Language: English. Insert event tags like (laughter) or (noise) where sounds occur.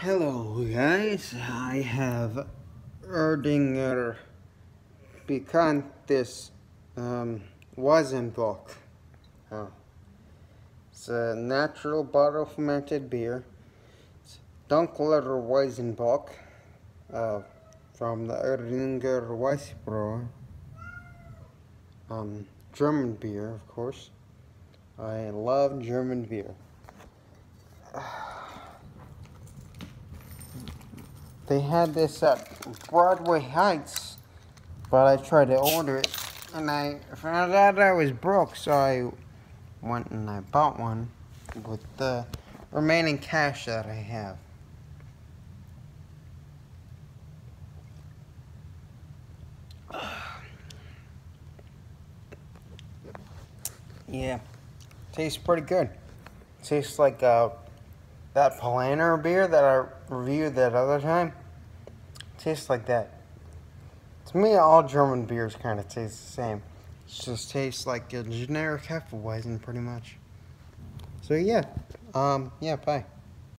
Hello guys, I have Erdinger Pikantus um, Weizenbock. Oh. It's a natural bottle fermented beer. It's Dunkler Weizenbock uh, from the Erdinger Weissbräu. Um, German beer, of course. I love German beer. (sighs) They had this at Broadway Heights, but I tried to order it and I found out I was broke, so I went and I bought one with the remaining cash that I have. (sighs) Yeah, tastes pretty good. Tastes like uh, that Paulaner beer that I reviewed that other time tastes like that. To me, all German beers kind of taste the same. It just tastes like a generic Hefeweizen, pretty much. So yeah, um, yeah, bye.